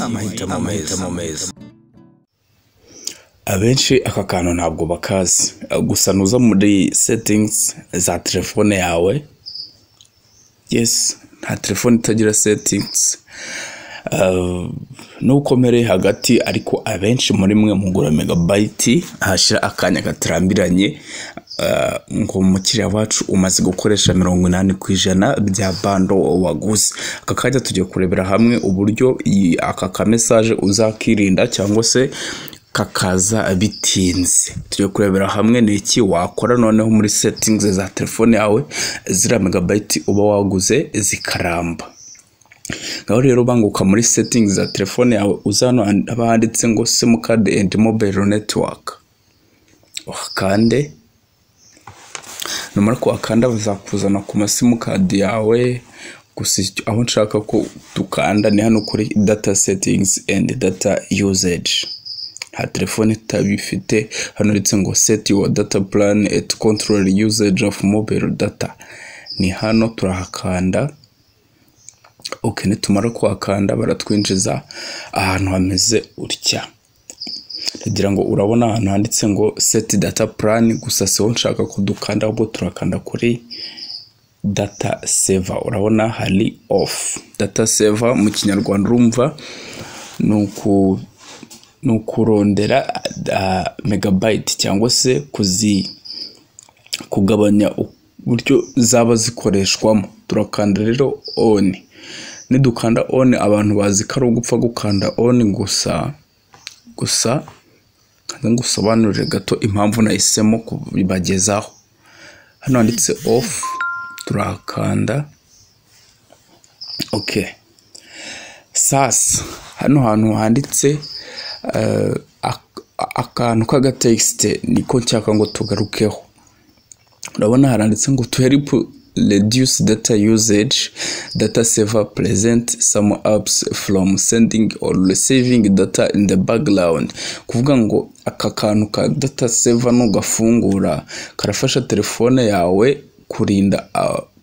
Amahitamo meza abenshi aka kantu ntabwo bakazi gusa nuza muri settings za telefone yawe yes nta telefone itagira settings Uh, nukomere hagati ariko abenshi muri mwe mugura megabyte ahashyira akanya katarambiranye uh, ngo umukiriya wacu umaze gukoresha mirongo inani ku ijana bya bando waguze. Aka kanya tugiye kurebera hamwe uburyo aka kamesaje uzakirinda cyangwa se kakaza bitinze. Tugiye kurebera hamwe ni iki wakora noneho muri settings za telefone yawe ziriya megabyte uba waguze zikaramba. Ngaho rero banguka muri settings za telefone yawe uza hano haba handitse ngo simcard and mobile network. Wakande. Numara kuhakanda bazakuzana ku masimukadi yawe. Gusa aho nshaka ko dukanda ni hano kuri data settings and data usage. Nta telefone itabifite hano ndetse ngo set your data plan at control usage of mobile data. Ni hano turahakanda. Ok nitumara kuhakanda baratwinjiza ahantu hameze utya. Ndagira ngo urabona ahantu handitse ngo set data plan. Gusa siho nshaka ko dukanda ahubwo turakanda kuri data saver. Urabona hari off. Data saver mu kinyarwanda urumva ni uku ni ukurondera uh, megabyte cyangwa se kuzi kugabanya uburyo zaba zikoreshwamo. Turakanda rero on. Nidukanda on abantu bazi ko ari ugupfa gukanda on gusa gusa ngusobanurire gato impamvu nahisemo kubibagezaho hano handitse off turakanda. Ok. Sasa hano hantu handitse eh, ak- akantu k'agatekisite niko nshaka ngo tugarukeho. Urabona haranditse ngo to help reduce data usage data saver present some apps from sending or receiving data in the background. Kuvuga ngo aka kantu ka data saver nugafungura karafasha telefone yawe kurinda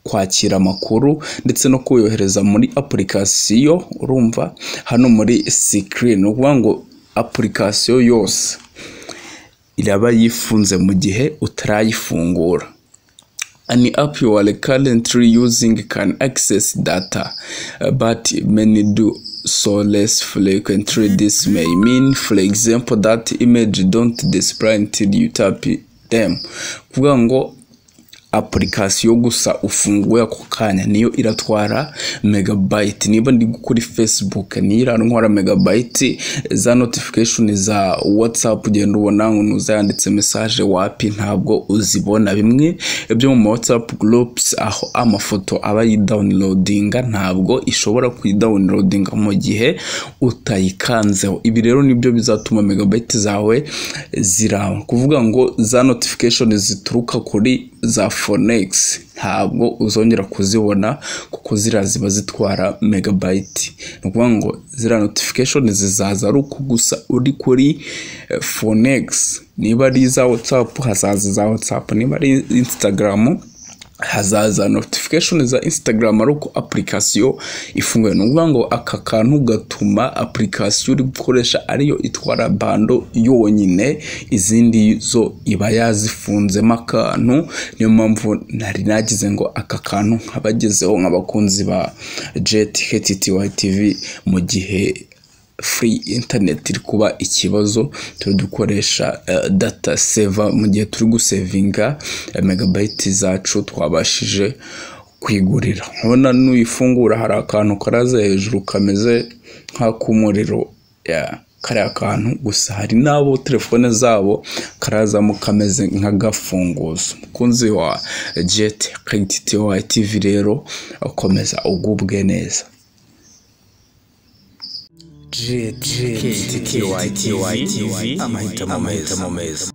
kwakira amakuru ndetse no kuyohereza muri application urumva hano muri screen. Ni ukuvuga ngo application yose iraba yifunze mu gihe utarayifungura. An app you are currently using can access data uh, but many do so less frequently. This may mean for example that image don't display until you tap them. Ngo application gusa ufunguye ako kanya niyo iratwara megabyte. Niba ndi kuri facebook niyo irantwara megabyte za notification za whatsapp ugenda ubona ngo uzayanditse message wapi ntabwo uzibona. Bimwe byo mu whatsapp groups aho amafoto aba yidownloadinga ntabwo ishobora kuyidownloadinga mu gihe utayikanzeho ibi rero ni byo bizatuma megabyte zawe ziramba kuvuga ngo za notification zituruka kuri za Phonex ntabwo uzongera kuzibona kuko ziriya ziba zitwara megabyte. Ni ukuvuga ngo ziriya notification zizaza ari uko gusa uri kuri eh, Phonex niba ari iza WhatsApp hazaza za WhatsApp. Niba ari Instagram hazaza. Notification za Instagram ari uko application ifunguye. Ni ukuvuga ngo aka kantu gatuma application uri gukoresha ariyo itwara bando yonyine izindi zo iba yazifunzemo akantu. Niyo mpamvu nari nagize ngo aka kantu nkabagezeho nk'abakunzi ba jet htty tv mu gihe free internet iri kuba ikibazo. Turi dukoresha eh, data saver mu gihe turi gusevinga eh, megabyte zacu twabashije kwigurira. Urabona nuyifungura hari akantu karaza hejuru kameze nk'ak'umuriro ya kariya kantu gusa. Hari n'abo telefone zabo karazamo kameze nk'agafunguzo. Umukunzi wa jet htty tv rero ukomeza ugubwe neza. GTY amahitamo meza